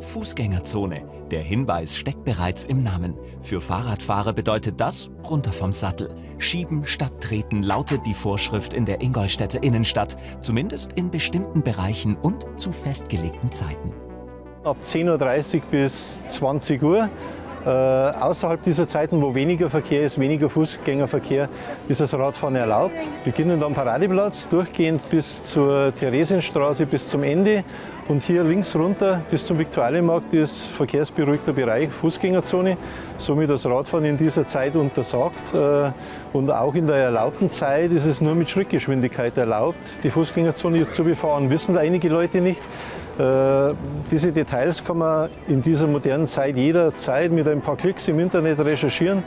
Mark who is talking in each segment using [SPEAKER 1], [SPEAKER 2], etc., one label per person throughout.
[SPEAKER 1] Fußgängerzone. Der Hinweis steckt bereits im Namen. Für Fahrradfahrer bedeutet das runter vom Sattel. Schieben statt treten lautet die Vorschrift in der Ingolstädter Innenstadt, zumindest in bestimmten Bereichen und zu festgelegten Zeiten.
[SPEAKER 2] Ab 10.30 Uhr bis 20 Uhr äh, außerhalb dieser Zeiten, wo weniger Verkehr ist, weniger Fußgängerverkehr, ist das Radfahren erlaubt. Wir beginnen am Paradeplatz, durchgehend bis zur Theresienstraße, bis zum Ende. Und hier links runter bis zum Viktualienmarkt ist verkehrsberuhigter Bereich, Fußgängerzone. Somit das Radfahren in dieser Zeit untersagt. Äh, und auch in der erlaubten Zeit ist es nur mit Schrittgeschwindigkeit erlaubt, die Fußgängerzone zu befahren. Wissen einige Leute nicht. Äh, diese Details kann man in dieser modernen Zeit jederzeit mit ein paar Klicks im Internet recherchieren.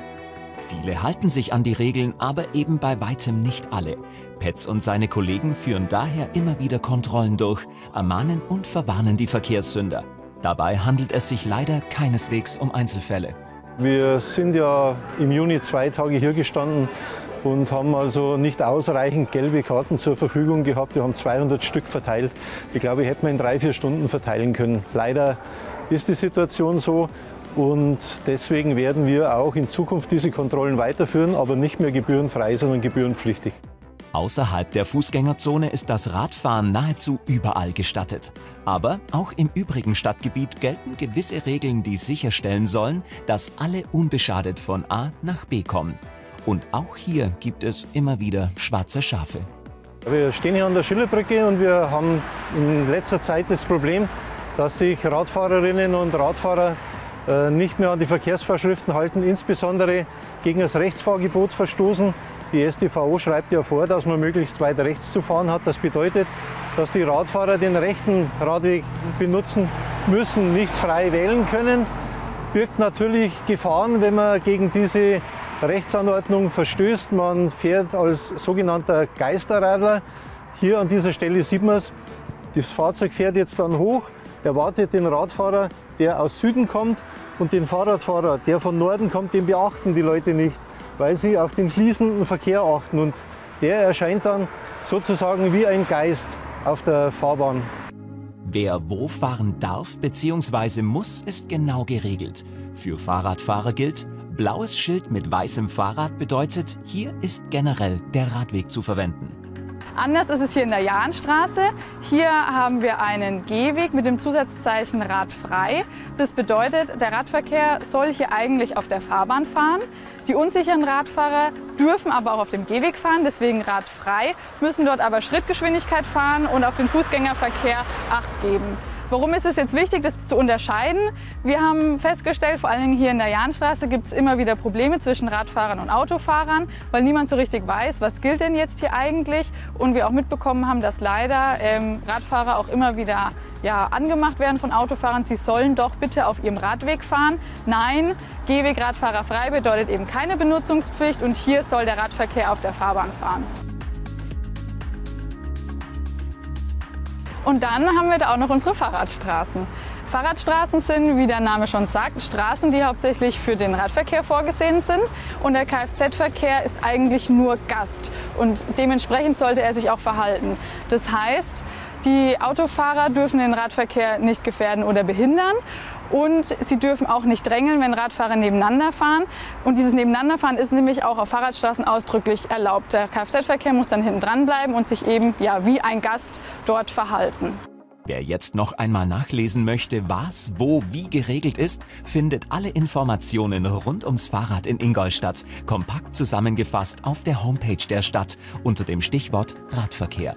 [SPEAKER 1] Viele halten sich an die Regeln, aber eben bei weitem nicht alle. Petz und seine Kollegen führen daher immer wieder Kontrollen durch, ermahnen und verwarnen die Verkehrssünder. Dabei handelt es sich leider keineswegs um Einzelfälle.
[SPEAKER 2] Wir sind ja im Juni zwei Tage hier gestanden und haben also nicht ausreichend gelbe Karten zur Verfügung gehabt. Wir haben 200 Stück verteilt. Ich glaube, ich hätte man in drei, vier Stunden verteilen können. Leider ist die Situation so und deswegen werden wir auch in Zukunft diese Kontrollen weiterführen, aber nicht mehr gebührenfrei, sondern gebührenpflichtig.
[SPEAKER 1] Außerhalb der Fußgängerzone ist das Radfahren nahezu überall gestattet. Aber auch im übrigen Stadtgebiet gelten gewisse Regeln, die sicherstellen sollen, dass alle unbeschadet von A nach B kommen. Und auch hier gibt es immer wieder schwarze Schafe.
[SPEAKER 2] Wir stehen hier an der Schillerbrücke und wir haben in letzter Zeit das Problem, dass sich Radfahrerinnen und Radfahrer nicht mehr an die Verkehrsvorschriften halten, insbesondere gegen das Rechtsfahrgebot verstoßen. Die StVO schreibt ja vor, dass man möglichst weit rechts zu fahren hat. Das bedeutet, dass die Radfahrer den rechten Radweg benutzen müssen, nicht frei wählen können. Birgt natürlich Gefahren, wenn man gegen diese Rechtsanordnung verstößt. Man fährt als sogenannter Geisterradler. Hier an dieser Stelle sieht man es. Das Fahrzeug fährt jetzt dann hoch, erwartet den Radfahrer, der aus Süden kommt und den Fahrradfahrer, der von Norden kommt, den beachten die Leute nicht, weil sie auf den fließenden Verkehr achten. Und der erscheint dann sozusagen wie ein Geist auf der Fahrbahn.
[SPEAKER 1] Wer wo fahren darf bzw. muss, ist genau geregelt. Für Fahrradfahrer gilt, Blaues Schild mit weißem Fahrrad bedeutet, hier ist generell der Radweg zu verwenden.
[SPEAKER 3] Anders ist es hier in der Jahnstraße. Hier haben wir einen Gehweg mit dem Zusatzzeichen radfrei. Das bedeutet, der Radverkehr soll hier eigentlich auf der Fahrbahn fahren. Die unsicheren Radfahrer dürfen aber auch auf dem Gehweg fahren, deswegen radfrei, müssen dort aber Schrittgeschwindigkeit fahren und auf den Fußgängerverkehr Acht geben. Warum ist es jetzt wichtig, das zu unterscheiden? Wir haben festgestellt, vor allem hier in der Jahnstraße gibt es immer wieder Probleme zwischen Radfahrern und Autofahrern, weil niemand so richtig weiß, was gilt denn jetzt hier eigentlich. Und wir auch mitbekommen haben, dass leider ähm, Radfahrer auch immer wieder ja, angemacht werden von Autofahrern, sie sollen doch bitte auf ihrem Radweg fahren. Nein, Gehweg Radfahrer frei bedeutet eben keine Benutzungspflicht und hier soll der Radverkehr auf der Fahrbahn fahren. Und dann haben wir da auch noch unsere Fahrradstraßen. Fahrradstraßen sind, wie der Name schon sagt, Straßen, die hauptsächlich für den Radverkehr vorgesehen sind. Und der Kfz-Verkehr ist eigentlich nur Gast und dementsprechend sollte er sich auch verhalten. Das heißt, die Autofahrer dürfen den Radverkehr nicht gefährden oder behindern und sie dürfen auch nicht drängeln, wenn Radfahrer nebeneinander fahren. Und dieses Nebeneinanderfahren ist nämlich auch auf Fahrradstraßen ausdrücklich erlaubt. Der Kfz-Verkehr muss dann hinten dran bleiben und sich eben ja, wie ein Gast dort verhalten.
[SPEAKER 1] Wer jetzt noch einmal nachlesen möchte, was, wo, wie geregelt ist, findet alle Informationen rund ums Fahrrad in Ingolstadt kompakt zusammengefasst auf der Homepage der Stadt unter dem Stichwort Radverkehr.